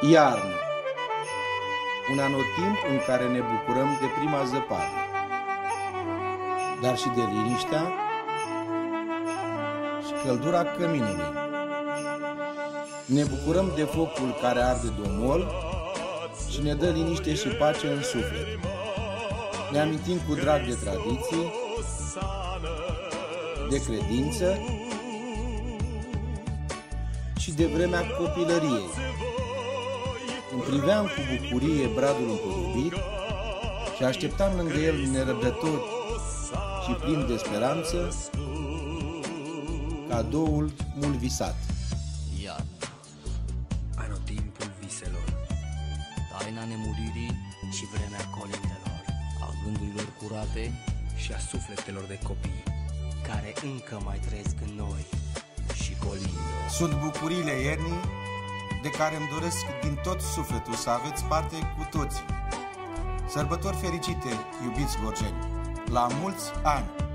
Iarnă Un anotimp în care ne bucurăm de prima zăpadă, dar și de liniștea și căldura căminului. Ne bucurăm de focul care arde domol și ne dă liniște și pace în suflet. Ne amintim cu drag de tradiții, de credință și de vremea copilăriei. Îmi priveam cu bucurie bradul împodobit și așteptam lângă el nerăbdător și plin de speranță cadoul mult visat. Iar, Anotimpul viselor, taina nemuririi și vremea colindelor a gândurilor curate și a sufletelor de copii care încă mai trăiesc în noi și colindă. Sunt bucuriile iernii de care îmi doresc din tot sufletul să aveți parte cu toții. Sărbători fericite, iubiți gorgeni! La mulți ani!